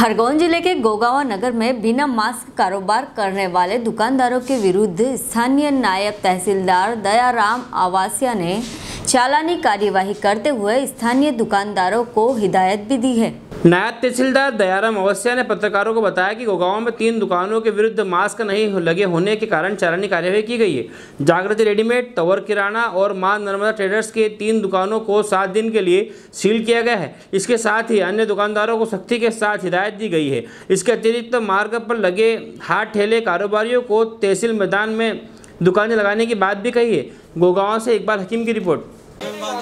खरगोन ज़िले के गोगावा नगर में बिना मास्क कारोबार करने वाले दुकानदारों के विरुद्ध स्थानीय नायब तहसीलदार दयाराम आवासिया ने चालानी कार्यवाही करते हुए स्थानीय दुकानदारों को हिदायत भी दी है। नायब तहसीलदार दयाराम अवस्थिया ने पत्रकारों को बताया कि गोगांव में तीन दुकानों के विरुद्ध मास्क नहीं लगे होने के कारण चालानी कार्यवाही की गई है। जागृति रेडीमेड, तवर किराना और माँ नर्मदा ट्रेडर्स के तीन दुकानों को सात दिन के लिए सील किया गया है। इसके साथ ही अन्य दुकानदारों को सख्ती के साथ हिदायत दी गई है। इसके अतिरिक्त मार्ग पर लगे हाथ ठेले कारोबारियों को तहसील मैदान में दुकानें लगाने की बात भी कही है। गोगांव से इकबाल हकीम की रिपोर्ट।